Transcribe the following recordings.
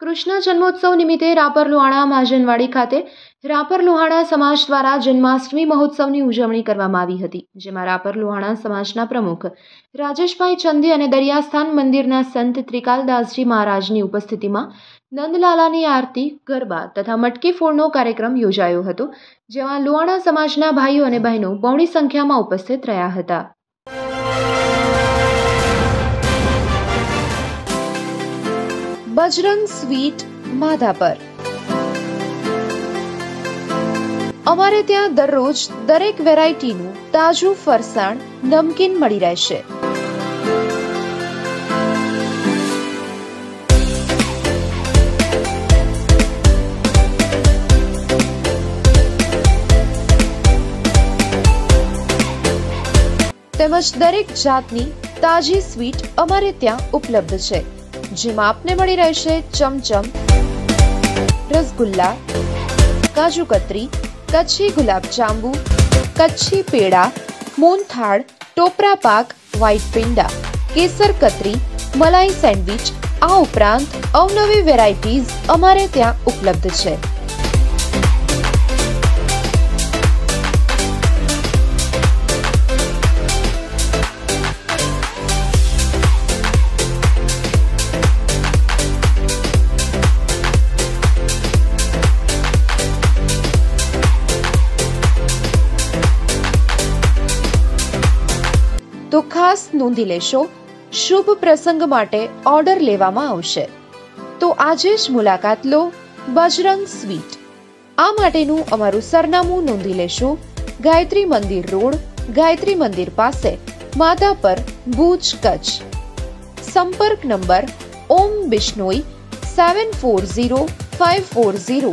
કૃષ્ણ જન્મોત્સવ નિમિત્તે રાપર લુહાણા મહાજનવાડી ખાતે રાપર લુહાણા સમાજ દ્વારા જન્માષ્ટમી મહોત્સવની ઉજવણી કરવામાં આવી હતી, જેમાં રાપર લુહાણા સમાજના પ્રમુખ રાજેશભાઈ ચંદી અને દરિયાસ્થાન મંદિરના સંત ત્રિકાલદાસજી મહારાજની ઉપસ્થિતિમાં નંદલાલાની આરતી, ગરબા તથા મટકી ફોડનો કાર્યક્રમ યોજાયો હતો, જેમાં લુહાણા સમાજના ભાઈઓ અને બહેનો બહોળી સંખ્યામાં ઉપસ્થિત રહ્યા હતા. બજરંગ સ્વીટ માધાપર અમારે ત્યાં દરરોજ દરેક વેરાયટીનું તાજું ફરસાણ નમકીન મળી રહેશે. તેમજ દરેક જાતની તાજી સ્વીટ અમારે ત્યાં ઉપલબ્ધ છે. જેમાં આપને મળી રહેશે ચમચમ, રસગુલ્લા, કાજુ કતરી, કચ્છી ગુલાબ જાંબુ કચ્છી પેડા મોનથાળ ટોપરા પાક, વ્હાઈટ પેંડા, કેસર કતરી, મલાઈ સેન્ડવિચ. આ ઉપરાંત અવનવી વેરાયટીઝ અમારે ત્યાં ઉપલબ્ધ છે. તો ખાસ નોંધી લેશો, શુભ પ્રસંગ માટે ઓર્ડર લેવામાં આવશે. તો આજે જ મુલાકાત લો, બજરંગ સ્વીટ. આ માટેનું અમારું સરનામું નોંધી લેશો, ગાયત્રી મંદિર રોડ, ગાયત્રી મંદિર પાસે, માતા પર ભુજ કચ્છ. સંપર્ક number Om Bishnoi, seven four zero five four zero,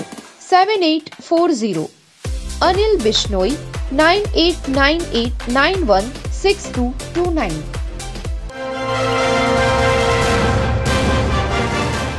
seven eight four zero. Anil Bishnoi nine eight nine eight nine one 6229.